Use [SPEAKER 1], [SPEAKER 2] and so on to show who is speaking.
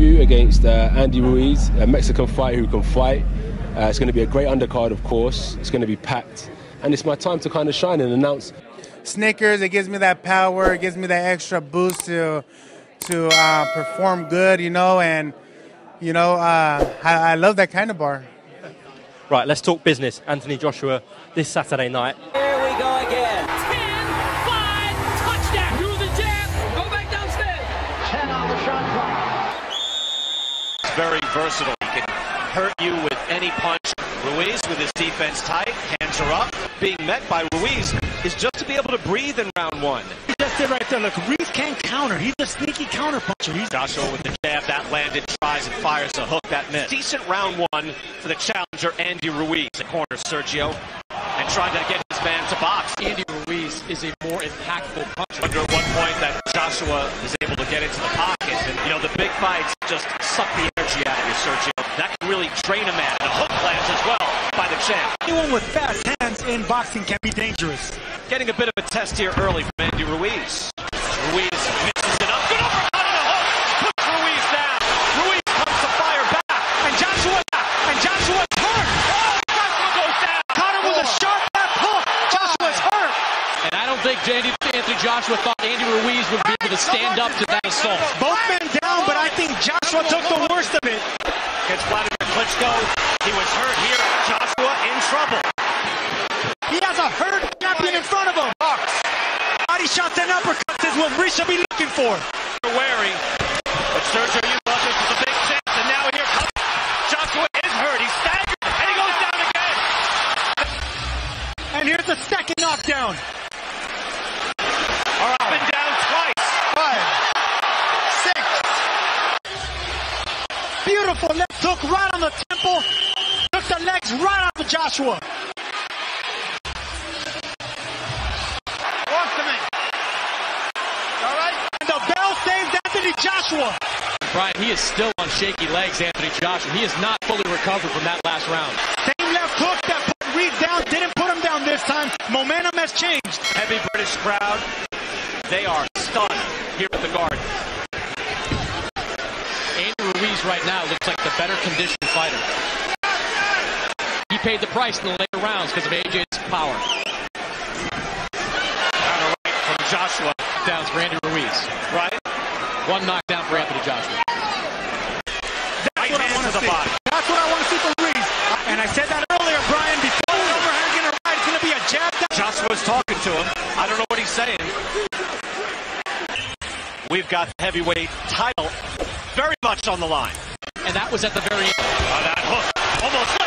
[SPEAKER 1] debut against uh, Andy Ruiz, a Mexican fighter who can fight. Uh, it's going to be a great undercard, of course. It's going to be packed. And it's my time to kind of shine and announce.
[SPEAKER 2] Snickers, it gives me that power, it gives me that extra boost to to uh, perform good, you know, and you know, uh, I, I love that kind of bar.
[SPEAKER 3] Right, let's talk business. Anthony Joshua this Saturday night.
[SPEAKER 4] Here we go again. 10, 5, touchdown. Do the jab. Go back downstairs.
[SPEAKER 5] 10 on the shot clock.
[SPEAKER 6] It's very versatile. He can hurt you with any punch. Ruiz with his defense tight, hands are up. Being met by Ruiz is just to be able to breathe in round one.
[SPEAKER 5] He just did right there. Look, Ruiz can't counter. He's a sneaky counter puncher. He's
[SPEAKER 6] Joshua with the jab that landed, tries and fires a hook that missed. Decent round one for the challenger Andy Ruiz. The corner Sergio and trying to get his man to box.
[SPEAKER 7] Andy Ruiz is a more impactful puncher.
[SPEAKER 6] Wonder at one point that Joshua is able to get into the pocket and you know the big fights just suck the energy out of you, Sergio. That can really drain a man. And a hook lands as well by the champ.
[SPEAKER 5] anyone with fast hands in boxing can be dangerous.
[SPEAKER 6] Getting a bit of a test here early from Andy Ruiz. Ruiz misses it up. Good uppercut and a hook. Puts Ruiz down. Ruiz comes to fire back.
[SPEAKER 5] And Joshua, and Joshua's hurt.
[SPEAKER 6] Oh, Joshua goes down.
[SPEAKER 5] Caught him with a sharp left hook. Joshua's hurt.
[SPEAKER 7] And I don't think Andy, Anthony Joshua thought Andy Ruiz would be able to stand up to that assault.
[SPEAKER 5] Both men down, but I think Joshua took the worst of it.
[SPEAKER 6] Gets Vladimir Klitschko. He was hurt here. Joshua in trouble.
[SPEAKER 5] He has a hurt champion in front of him. Body shots and uppercuts is what should be looking for.
[SPEAKER 6] Wary. But Sergio Ugas is a big chance. And now here comes Joshua is hurt. He's staggered. And he goes down again.
[SPEAKER 5] And here's the second knockdown.
[SPEAKER 6] Are up and down twice.
[SPEAKER 5] Five, six. Beautiful left hook temple. Took the legs right off of Joshua. Me. All right. And the bell saves Anthony Joshua.
[SPEAKER 7] Brian, he is still on shaky legs, Anthony Joshua. He is not fully recovered from that last round.
[SPEAKER 5] Same left hook that put Reed down. Didn't put him down this time. Momentum has changed.
[SPEAKER 6] Heavy British crowd. They are stunned here at the Garden.
[SPEAKER 7] Andy Ruiz right now looks like the better conditioned fighter. He paid the price in the later rounds because of AJ's power.
[SPEAKER 6] Counter right from Joshua.
[SPEAKER 7] Downs for Andy Ruiz.
[SPEAKER 6] Right?
[SPEAKER 7] One knockdown for Anthony Joshua.
[SPEAKER 6] Right
[SPEAKER 5] what I wanna
[SPEAKER 6] the
[SPEAKER 5] see.
[SPEAKER 6] body.
[SPEAKER 5] That's what I want to see from Ruiz. And I said that earlier, Brian, before the overhand gonna ride, it's going to be a jab down.
[SPEAKER 6] Joshua's talking to him. I don't know what he's saying. We've got the heavyweight title very much on the line.
[SPEAKER 7] And that was at the very end.
[SPEAKER 6] Oh, that hook almost